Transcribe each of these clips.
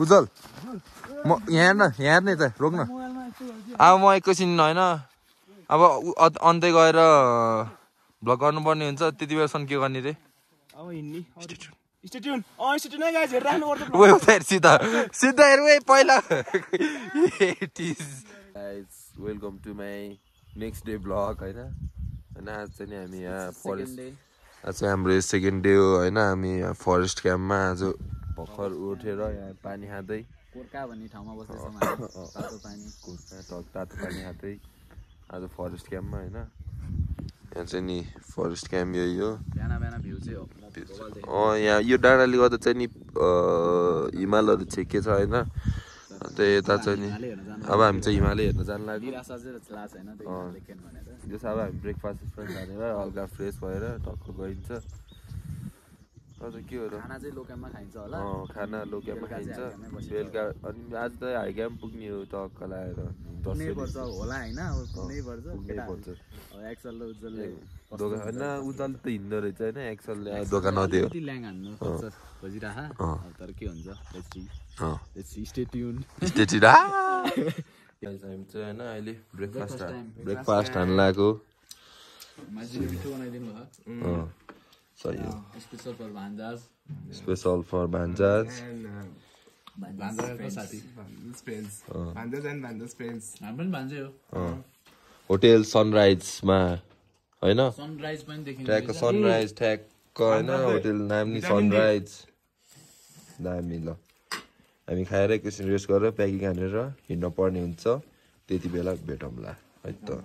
उज्जवल म यहाँ हेर्न यहाँ हेर्ने त रोक्न। अब म एकैछिन होइन अब उ- अ- अन्त्य गएर भ्लग गर्नुपर्ने हुन्छ त्यति बेलासम्म के गर्ने रे? सिधा। सिधा हेर उयो पहिला। Welcome to my next day blog होइन? होइन आज चाहिँ नि हामी यहाँ फरेस्ट आज चाहिँ हाम्रो सेकेन्ड डे हो होइन? हामी यहाँ फरेस्ट क्याम्पमा आज भर्खर उठेर यहाँ पानी खाँदै। कोर्का भन्ने ठाउँमा बस्दैछौँ तातो पानी। कुर्का तातो पानी खाँदै। आज फरेस्ट क्याम्पमा होइन। यहाँ चाहिँ नि फरेस्ट क्याम्प यही हो। अँ यहाँ यो डाँडाले गर्दा चाहिँ नि हिमालहरू छेकेछ होइन। अन्त यता चाहिँ नि अब हामी चाहिँ हिमालय हेर्न जानु लाग्यो। निराशा चाहिँ लाग्छ होइन त्यो अँ। हिमालय केन भनेर। जस अब हामी ब्रेकफास्ट हल्का फ्रेस भएर टक्क गइन्छ। अझ के हो र खाना चाहिँ लोकलमा खाइन्छ होला। खाना खाइन्छ। बेलुका अनि आज त हाइक्याम्प पुग्ने हो टक्क लगाएर पर्छ होला होइन अब पुग्नै पर्छ। पुग्नै केटाहरू। पर्छ। अब एक्सल र उज्जवलले कस्तो दोकान हुन्छ? होइन उदाल त हिँड्दो रहेछ होइन एक्सलले दोकान नदियो ल्याङ हान्नु तर के हुन्छ चाहिँ होइन अहिले ब्रेकफास्ट. ब्रेकफास्ट हान्न लागेको सही हो स्पेसल फर भान्जाज होटेल सनराइजमा होइन सनराइज पनि देखिन्छ ट्यागको सनराइज ट्यागको होइन होटेल नाम नि सनराइज दामी ल हामी खाएर एकैछिन रेस्ट गरेर प्याकिङ हानेर हिँड्न पर्ने हुन्छ त्यति बेला भेटौँला है त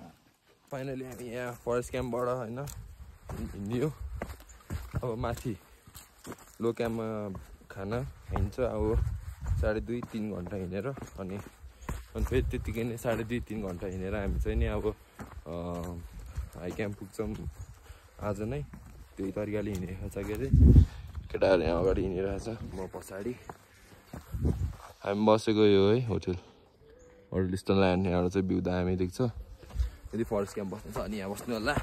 फाइनली हामी यहाँ फरेस्ट क्याम्पबाट होइन हिँड्यो अब माथि लो क्याम्पमा खाना हिँड्छ अब साढे दुई तिन घन्टा हिँडेर अनि अनि फेरि त्यत्तिकै नै साढे दुई तिन घन्टा हिँडेर हामी चाहिँ नि अब हाई क्याम्प पुग्छौँ आज नै। त्यही तरिकाले हिँडेको छ के अरे? केटाहरू यहाँ अगाडि हिँडिरहेछ म पछाडि। हामी बसेको यो है होटेल। होटेल स्टन ल्यान्ड यहाँबाट चाहिँ भ्यू दामी देख्छ। यदि फरेस्ट क्याम्प बस्नु छ अनि यहाँ बस्नु होला।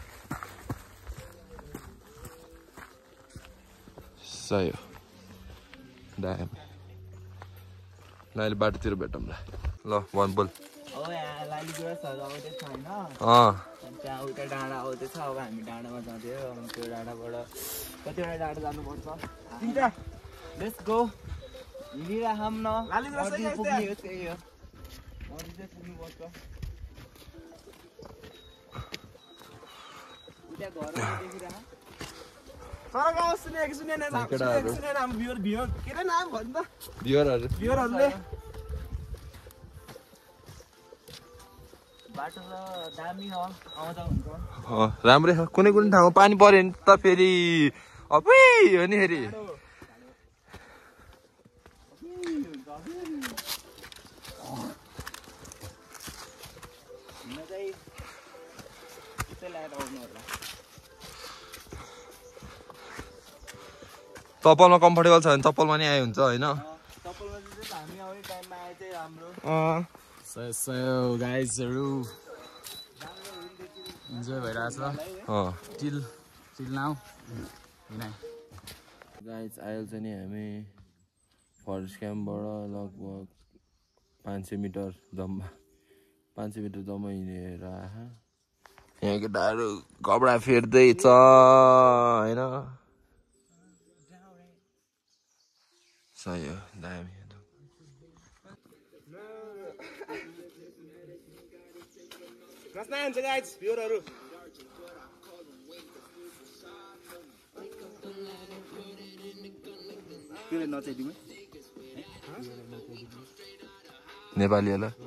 हो यहाँ लालीगुँडासहरू आउँदैछ होइन अँ अनि त्यहाँ उता डाँडा आउँदैछ अब हामी डाँडामा अनि त्यो डाँडाबाट कतिवटा डाँडा जानुपर्छ लेट्स गो हिँडिराखौँ न पुग्ने हो त्यही हो पुग्नुपर्छ त्यहाँ घरहरू देखिरह राम्रै छ। कुनै कुनै ठाउँमा पानी पऱ्यो भने त फेरि अबै हो नि फेरि। चाहिँ त्यस्तै ल्याएर आउनु होला चप्पलमा कम्फर्टेबल छ भने चप्पलमा नि आयो हुन्छ होइन चप्पलमा चाहिँ हामी आउने टाइममा आए चाहिँ राम्रो सो सो गाइजहरू इन्जोय भइरहेछ। चाहिँ नि हामी फरेस्ट क्याम्पबाट लगभग पाँच सय मिटर जम्मा। पाँच सय मिटर जम्मा हिँडेर यहाँ केटाहरू कपडा फेर्दैछ होइन? सही हो दामी रस्ना हुन्छ गाइज भ्युरहरू त्यसले नचाइदिउँ नेपालीहरूलाई नमस्ते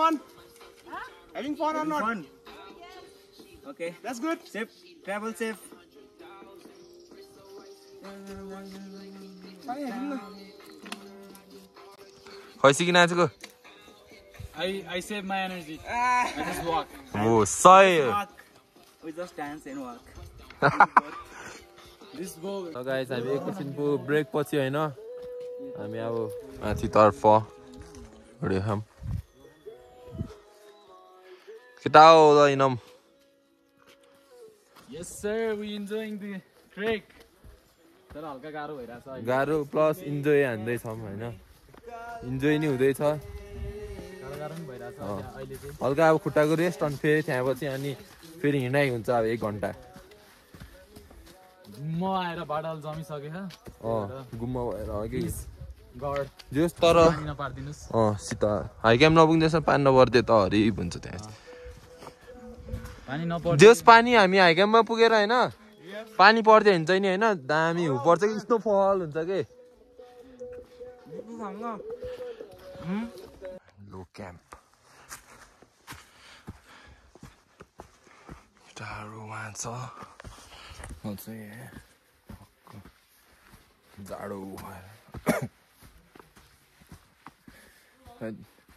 Having fun? Having fun or not? Fun. Okay. That's good. Safe. Travel safe. खैसी कि नाचेको I, I save my energy. I just walk. हो सय Walk. We just dance and walk. This go. Guys हामी एकैछिनको brake पछि होइन हामी अब माथितर्फ बढियो खाम हो त इनम Yes, sir. We enjoying the trek. तर हल्का गाह्रो भइरहेछ गाह्रो प्लस इन्जोय हान्दैछौँ होइन इन्जोय नि हुँदैछ हल्का अब खुट्टाको रेस्ट अनि फेरि त्यहाँपछि अनि फेरि हिँडाइ हुन्छ अब एक घन्टा। म आएर बाटल जमिसकेछ गुम्मा भएर अघि जोस् तर पानी नपारिदिनुहोस् अँ सित नपुग्दैछ पानी त हुन्छ त्यहाँ जोस् पानी हामी हाइक्याममा पुगेर होइन पानी पर्दै हुन्छ नि होइन दामी हु पर्छ कि स्नोफल हुन्छ कि? Low camp. छ। चाहिँ यहाँ टक्क जाडो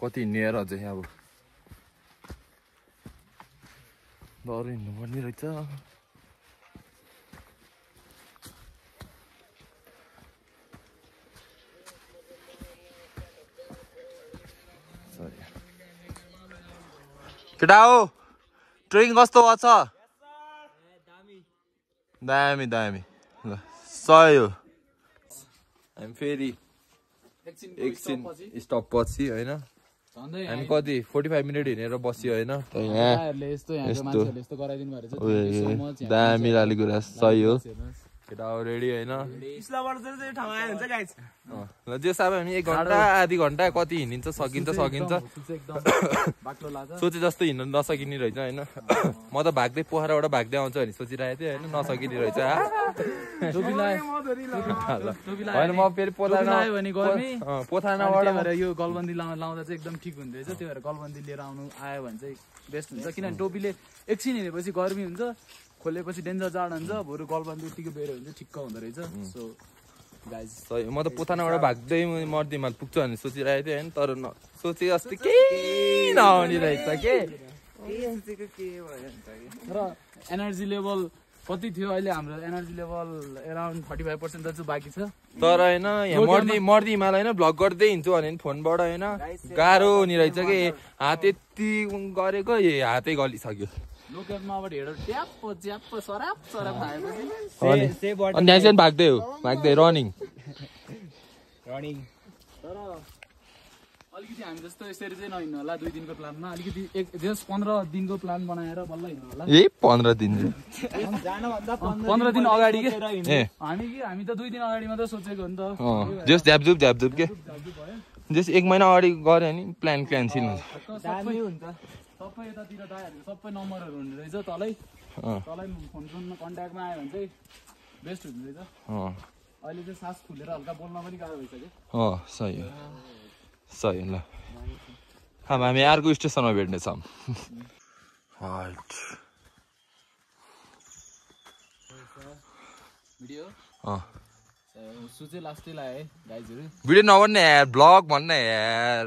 कति हिँडेर चाहिँ अब। डर हिँड्नुपर्ने रहेछ. केटा हो? ट्रेकिङ कस्तो भएको छ? दामी दामी। ल सही हो। हामी फेरि एकछिन स्टप पछि होइन? हामी कति? फोर्टी फाइभ मिनट हिँडेर बस्यो होइन। दामी लाली कुरा सही हो। केटा रेडी होइन। जे अब हामी एक घन्टा आधी घन्टा कति हिँडिन्छ सकिन्छ सकिन्छ। सोचे जस्तो हिँड्नु नसकिने रहेछ होइन। म त भाग्दै पोखराबाट भाग्दै आउँछ भने सोचिरहेको थिएँ होइन नसकिने रहेछ। होइन म फेरि पोथानाबाट यो गलबन्दी लाउ- लाउँदा चाहिँ एकदम ठिक हुँदो रहेछ। त्यही भएर गलबन्दी लिएर आउनु आयो भने चाहिँ बेस्ट हुन्छ। किनभने टोपीले एकछिन हिँडेपछि गर्मी हुन्छ। खोलेपछि डेन्जर जाडो हुन्छ बरु गलबन्दी यतिको बेरो हुन्छ ठिक्क हुँदो रहेछ। सो गाइज सही। म त पोथानाबाट भाग्दै मर्दिमाल पुग्छु भने सोचिरहेको थिएँ होइन तर न सोचे जस्तो केही नहुने रहेछ के सोचेको के भयो अन्त कि? र एनर्जी लेभल कति थियो अहिले हाम्रो? Energy level around thirty five percent जति बाँकी छ। तर होइन यहाँ मर्दी मर्दी हिमाल होइन भ्लग गर्दै हिँड्छु भने फोनबाट होइन। गाह्रो हुने रहेछ कि? हात यति गरेको हातै गलिसक्यो। त्यहाँ चाहिँ भाग्दै हो भाग्दै रनिङ रनिङ तर अलिकति हामी जस्तो यसरी चाहिँ नहिँड्नु होला दुई दिनको प्लानमा। अलिकति एक जस पन्ध्र दिनको प्लान बनाएर बल्ल हिँड्नु होला। ए पन्ध्र दिन। पन्ध्र दिन अगाडि के? हामी कि? हामी त दुई दिन अगाडि मात्रै सोचेको हो नि त। जस झ्यापझुप झ्यापझुप के? जस एक महिना अगाडि गऱ्यो भने प्लान क्यान्सिल हुन्छ। सबै यतातिर दाइहरूको सबै नम्बरहरू हुने रहेछ। तलै तलै फोन फोनमा कन्ट्याक्टमा आयो भने चाहिँ बेस्ट हुने रहेछ। अँ। अहिले चाहिँ सास खुलेर हल्का बोल्न पनि गाह्रो भइसक्यो। अँ सही हो। सही हो, ल। अब हामी अर्को स्टेसनमा भेट्नेछौँ। हाइट भिडियो अँ। सु चाहिँ लास्टै लाग्यो है गाइजहरू भिडियो नभन्ने यार ब्लग भन्न यार।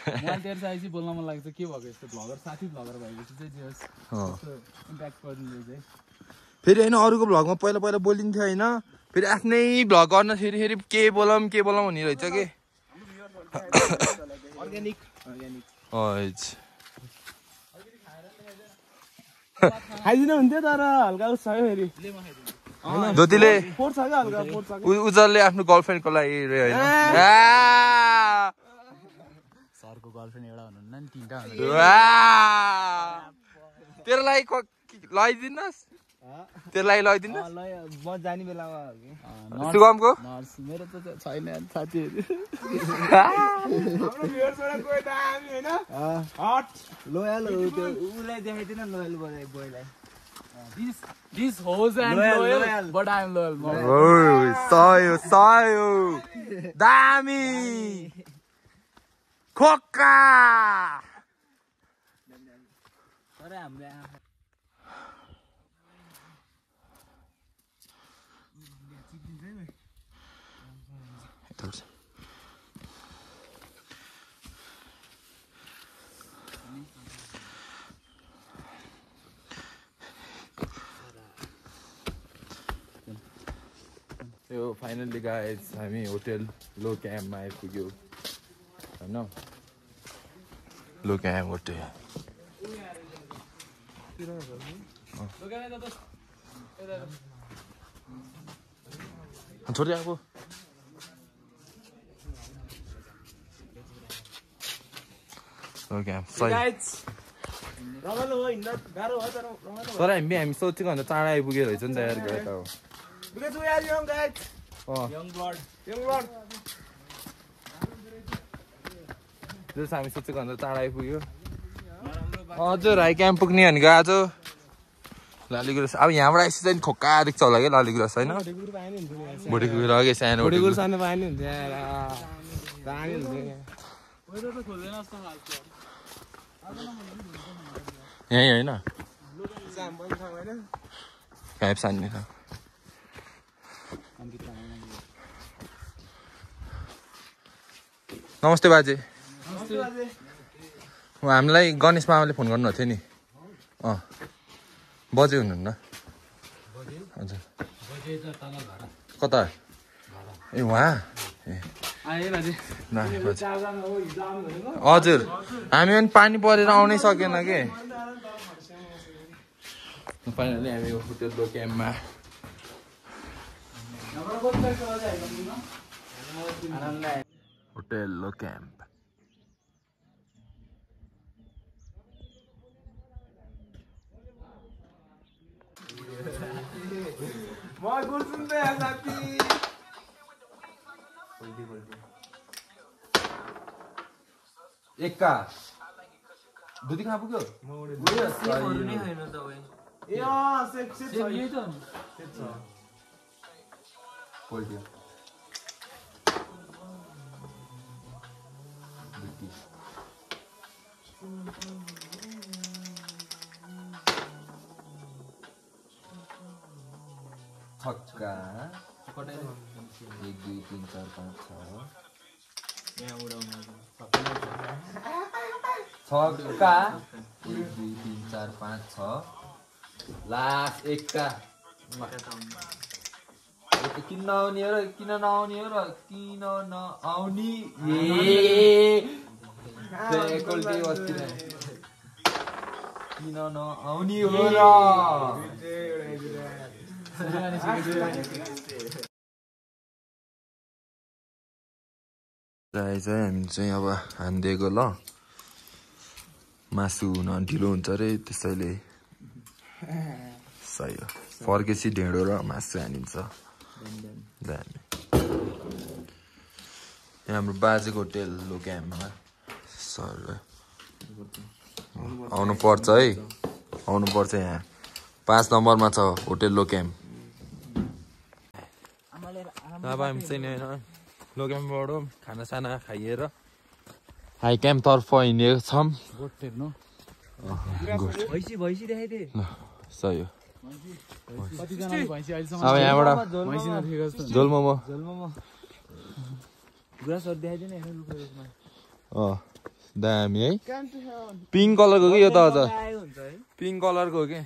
तेरो चाहिँ चाहिँ बोल्न मन लाग्छ के भएको यस्तो भ्लगर साथी भ्लगर भएपछि चाहिँ जे होस् इम्प्याक्ट गरिदिँदै चाहिँ फेरि होइन अरूको भ्लगमा पहिला पहिला बोलिन्थ्यो होइन फेरि आफ्नै भ्लग गर्न फेरि फेरि के बोलाऊँ के बोलाऊँ हुने रहेछ कि? अर्ग्यानिक। खाइदिनु हुन्थ्यो तर हल्का उस छ फेरि। ज्योतिले फोर छ क्या हल्का फोर छ उ- उज्जवलले आफ्नो गर्लफ्रेन्डको लागि गर्लफ्रेन्ड एउटा हुनुहुन्न नि तिनवटा हुनु आ! तेरो लागि क- लगाइदिनुहोस् तेरो लागि लगाइदिनुहोस् ल म जाने बेलामा हो कि? सुगमको? नर्स मेरो त छैन साथीहरू। लोयल हो त्यो। उसलाई देखाइदिन लोयल बोयलाई। Loyal, loyal. हाम्रो आँखा यो फाइनल्ली गाइज हामी होटेल लो क्याम्पमा आइपुग्यो होइन लो क्याम होटेल छोड्दै अब तर हामी हामी सोचेको भन्दा चाँडै आइपुग्यो रहेछ नि त यार गएर त हो Because we are young guys. अँ Young blood. Young blood. जस हामी सोचेको भन्दा चाँडो आइपुग्यो हजुर हाई क्याम्प पुग्ने भनेको आज। लालीगुराँस अब यहाँबाट आइसक्यो चाहिँ खोक्का देख्छ होला क्या लालीगुराँस होइन? गुरु पाएन नि हुन्थ्यो नि भोटे कुकुर अघि सानो यहाँ होइन? क्याब सान्ने छ। नमस्ते बाजे। हामीलाई गणेश मामाले फोन गर्नुभएको थियो नि। अँ। बजे हुनुहुन्न। हजुर। कता? ए उहाँ ए। हजुर। हामी पनि पानी परेर आउनै सकेन के? फाइनली हामी होटेल लो क्याम्पमा होटेल लो क्याम्प म गुर्सुन्दै साथी एक्का दुधी कहाँ पुग्यो ए अँ सेट सेट छ यही त पोल्ट्री छक्का एक दुई तिन चार पाँच छ छक्का एक दुई तिन चार पाँच छ लास्ट एक्का किन नआउने हो र किन नआउने हो र किन नआउने। किन नआउने हो र हामी चाहिँ अब हानिदिएको ल मासु हुन ढिलो हुन्छ अरे त्यसैले सही हो फर्केपछि ढेँडो र मासु हानिन्छ यहाँ हाम्रो बाजेको होटेल लो क्याम्पमा सर आउनु पर्छ है आउनु पर्छ यहाँ पाँच नम्बरमा छ होटेल लो क्याम्प अब हामी चाहिँ नि होइन लो क्याम्पबाट खानासाना खाइएर हाई क्याम्पतर्फ हिँडेको छौँ सही हो अब यहाँबाट। झोल मोमो दामी है पिङ्क कलरको कि यो त अझ आएको हुन्छ है पिङ्क कलरको हो कि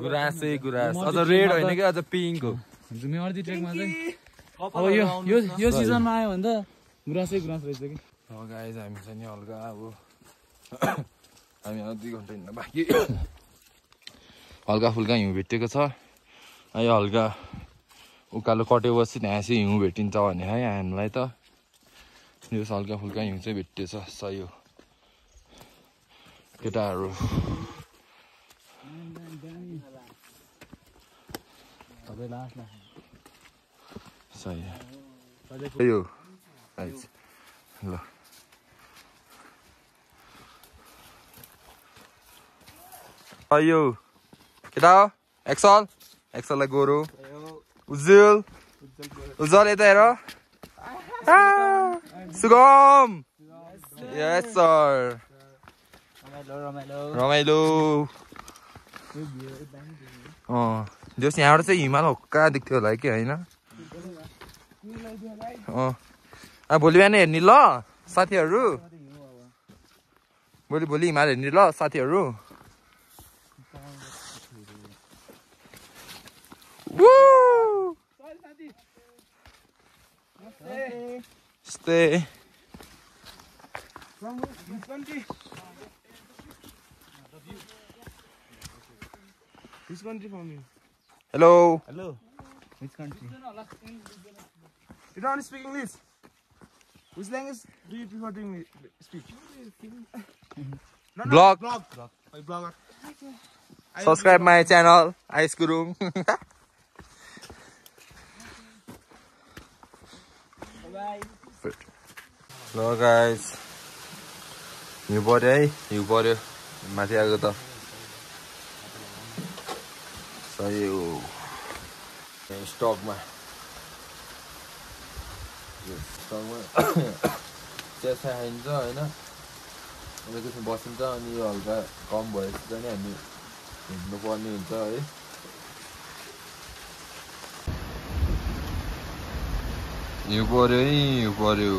गुराँसै गुराँस अझ रेड होइन कि अझ पिङ्क हो जुमेवर्दी ट्रेकमा चाहिँ अब यो यो यो सिजनमा आयो भने त गुराँसै गुराँस रहेछ कि। अब गाइज हामी चाहिँ नि हल्का अब हामी दुई घन्टा हिँड्न बाँकी। हल्का फुल्का हिउँ भेटेको छ। यो हल्का उकालो कटेपछि त्यहाँपछि हिउँ भेटिन्छ भने है हामीलाई त। यो हल्का फुल्का हिउँ चाहिँ भेटिएछ सही हो। केटाहरू। सबै लास्ट लास्ट। सही हो यो आइज ल। यो केटा हो? एक्सल? एक्सललाई गोरु। उज्जवल? उज्जवल यता हेर। सुगम। यस सर रमाइलो अँ जस यहाँबाट चाहिँ हिमाल हक्का देख्थ्यो होला कि होइन? अँ। अँ भोलि बिहानै हेर्ने ल साथीहरू। भोलि भोलिमार हेर्ने ल साथीहरू। Hello You don't speak English. Which language do you prefer to speak? No, no, Blog. Blog. Blog. My blogger. I subscribe my channel ice Gurung ल गाइस हिउँ पऱ्यो है हिउँ पऱ्यो माथि आएको त सही हो स्टकमा चिया चिया खाइन्छ होइन अनि एकैछिन बसिन्छ अनि यो हल्का कम भएपछि चाहिँ नि हामी हिँड्नुपर्ने हुन्छ है हिउँ पऱ्यो है हिउँ पऱ्यो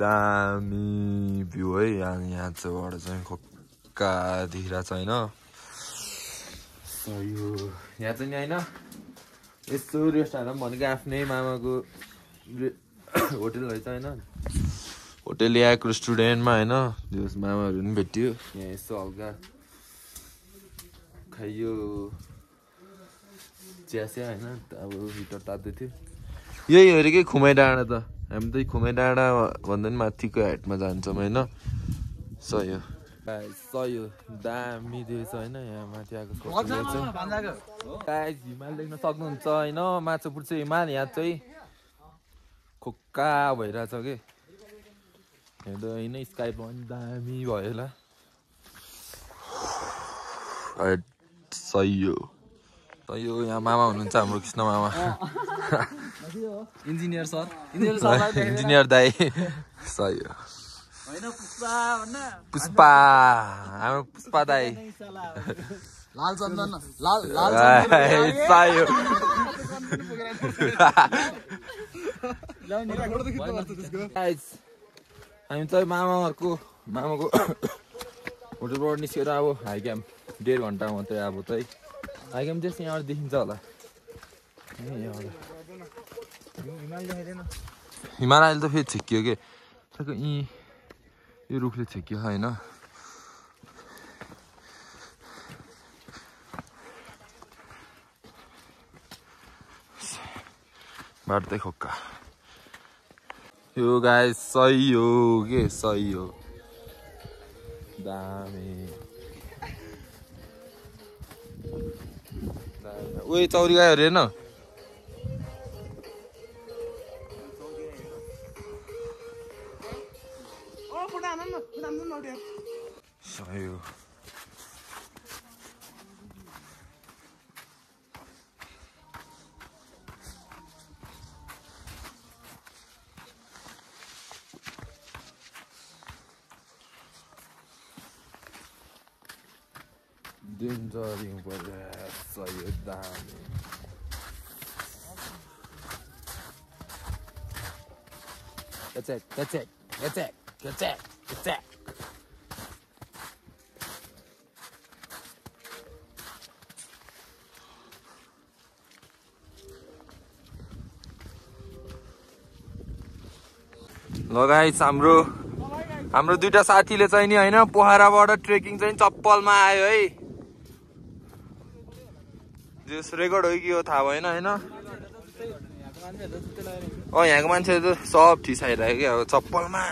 दामी भ्यू है यहाँ यहाँ चाहिँबाट चाहिँ खोक्का देखिरहेको छ होइन यहाँ चाहिँ नि होइन यस्तो रेस्टुरेन्ट पनि भनेको आफ्नै मामाको होटल रहेछ होइन। होटल याक रेस्टुरेन्टमा होइन त्यो मामाहरू पनि भेटियो। यहाँ यसो हल्का खाइयो। चिया चिया होइन अब हिटर तात्दै थियो। यही हो अरे कि खुमाइ डाँडा त? हामी त खुमाइ डाँडा भन्दा पनि माथिको हाइटमा जान्छौँ होइन। सही हो। सही हो दामी देखेछ होइन यहाँ माथि आएको चाहिँ गाइस हिमाल देख्न सक्नुहुन्छ होइन माछा पुर्छ हिमाल यहाँ चाहिँ खोक्का भइरहेछ कि हेर्दा होइन स्काई पनि दामी भयो होला सही हो सही हो यहाँ मामा हुनुहुन्छ हाम्रो कृष्ण मामा इन्जिनियर सर इन्जिनियर दाई सही हो पुष्पा भन्न। पुष्पा हाम्रो पुष्पा दाई। लाल चन्दन लाल लाल सही हो Guys, हामी चाहिँ मामाहरूको मामाको होटलबाट निस्केर अब हाई क्याम्प डेढ घन्टा मात्रै अब चाहिँ हाई क्याम्प चाहिँ यहाँबाट देखिन्छ होला। हिमाल अहिले त फेरि छेकियो कि? यहीँ यो रुखले छेकियो होइन बाटो चाहिँ खोक्का यो गाई सही हो के सही हो दामी। उयो चौरी गाईहरू हेर्न on, no, put on, no, dear. सही हो डेन्जर हिउँ पऱ्यो सही हो दामी That's it, that's it, that's it, that's it, that's it. लगाइस हाम्रो। हाम्रो दुइटा साथीले चाहिँ नि होइन पोखराबाट ट्रेकिङ चाहिँ चप्पलमा आयो है। जस रेकर्ड हो कि हो थाहा भएन होइन? अँ यहाँको मान्छेहरू त सब ठिसाइरहेको क्या अब चप्पलमा।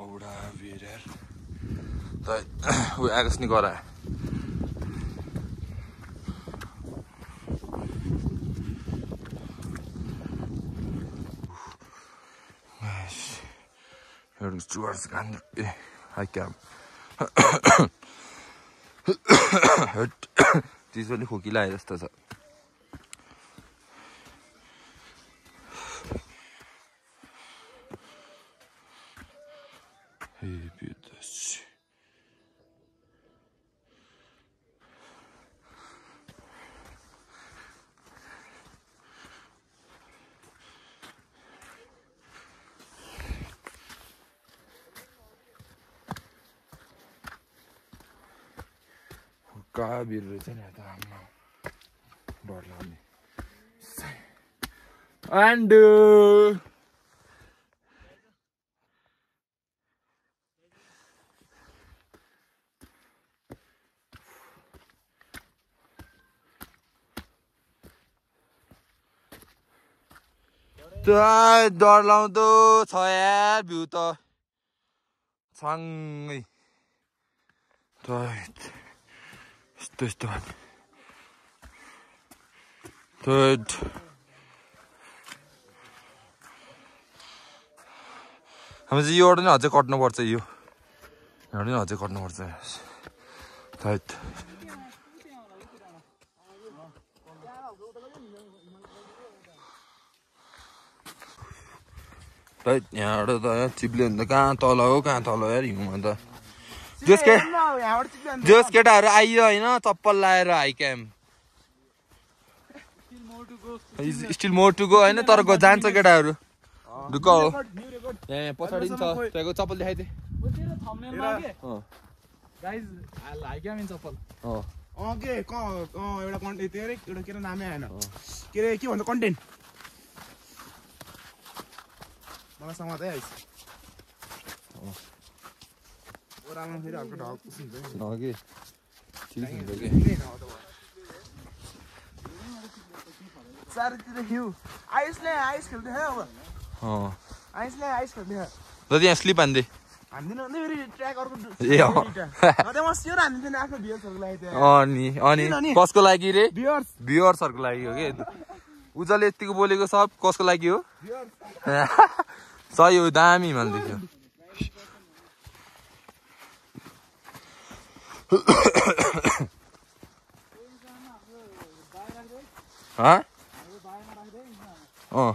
औडा त ऊ आकाश नि गरायो चुवर्स घान् ए है क्याम चिजले खोकी जस्तो छ कहाँ भिर रहेछ नि त आम्मा डर लाग्ने And त्यहाँ डरलाउँदो छ यार भ्यू त छाङ्गै थैट यस्तो यस्तो थैट हामी चाहिँ योबाट नै अझै कट्नुपर्छ यो. यहाँबाट नै अझै कट्नुपर्छ. थैट थैट यहाँबाट त चिप्ले भने त कहाँ तल हो? कहाँ तल यार हिउँमा त? जस के जोस केटाहरू आइयो होइन चप्पल लाएर high camp still more to go होइन तर गो जान्छ केटाहरू। ढुक्क हो। पछाडि पनि छ। त्यहाँको चप्पल देखाइदिए गाइज हाइक्यामिन चप्पल। अँ। के क अँ एउटा कन्टेन्ट त्यो अरे एउटा के अरे नामै आएन। के अरे के भन्छ कन्टेन्ट मलाई समातै आइस। ओह्रालो फेरि ढक हुन्छ कि? चारैतिर हिउँ आइसले आइस खेल्दै अब अँ आइसले आइस खेल्दै स्लिप हान्दे लागि? कसको रे भ्युवर्सहरूको हो कि उजले यतिको बोलेको सब कसको लागि हो सही हो दामी मान्दैथ्यो हाँ अँ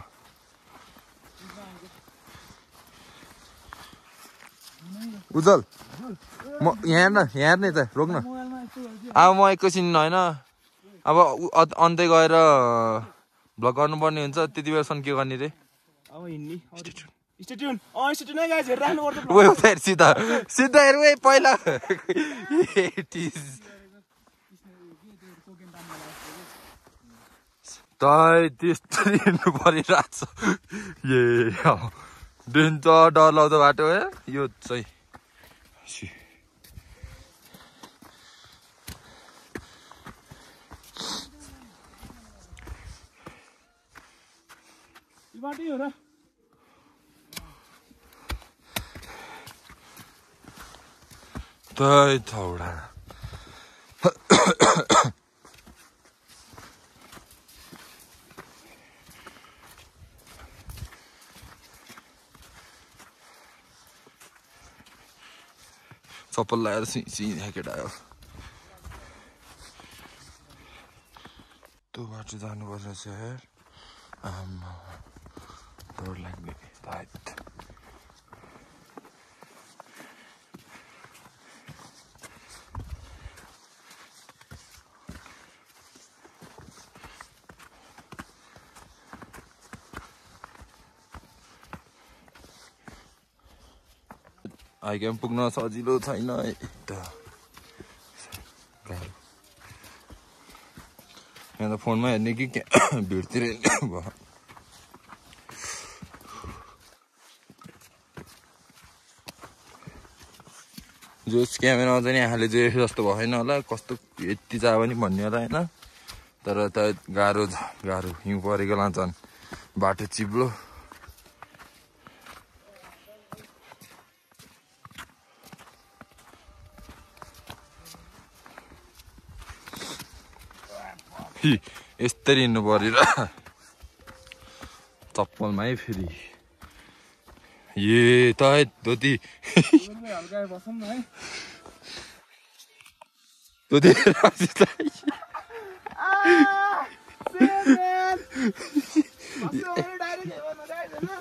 उज्जवल म यहाँ हेर्न यहाँ हेर्ने त रोक्न अब म एकैछिन होइन अब उ- अ- अन्त्य गएर भ्लग गर्नुपर्ने हुन्छ त्यति बेलासम्म के गर्ने रे अब हिँड्ने सिधा। सिधा हेर ए पहिला। एटिज तै त्यस्तरी हिँड्नु परिरहेको छ ए डर लाग्दो बाटो है। यो चाहिँ बाटै हो र। तै थौडा। चप्पल लगाएर सिधा केटा हो त्यो बाटो जानुपर्छ सर आमा डर लाग्ने धात आइक्याम पुग्न सजिलो छैन त यहाँ त फोनमा हेर्ने कि भिडतिर हेर्ने भयो जोस क्यामेरामा चाहिँ आँखाले जे जस्तो भएन होला कस्तो यति जा पनि भन्ने होला होइन तर त गाह्रो गाह्रो हिउँ परेको लान्छन् बाटो चिप्लो हि, यस्तरी हिँड्नु पऱ्यो र चप्पलमै फेरि ए त धोती है धोती डाइरेक्ट हेर्नु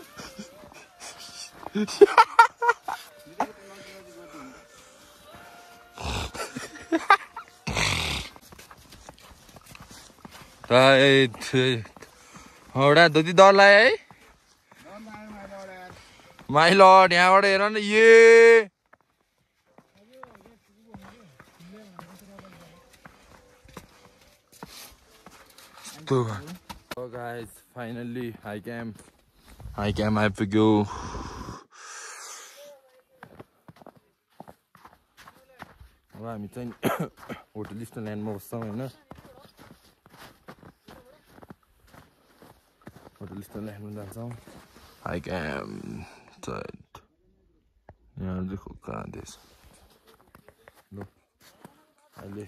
हौडा धोती डर लाग्यो है माइलट यहाँबाट हेर न ए guys finally high camp high camp आइपुग्यो अब हामी चाहिँ होटल ल्यान्डमा बस्छौँ होइन? ल अहिले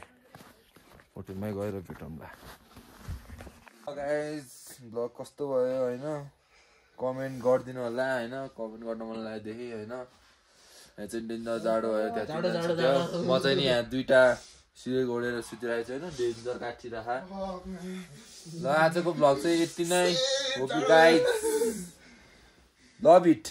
होटेलमै गएर भेटौँला गाइज ब्लग कस्तो भयो होइन कमेन्ट गरिदिनु होला होइन कमेन्ट गर्न मन लागेदेखि होइन यहाँ चाहिँ जाडो भयो त्यहाँ। म चाहिँ नि यहाँ दुइटा सिरे घोडेर सुतिरहेको छु होइन डेन्जर काटिराख ल आजको ब्लग चाहिँ यति नै होप गाइज लभ इट